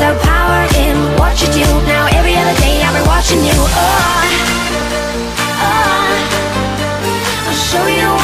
There's a power in what you do. Now every other day I've been watching you. Oh, oh I'll show you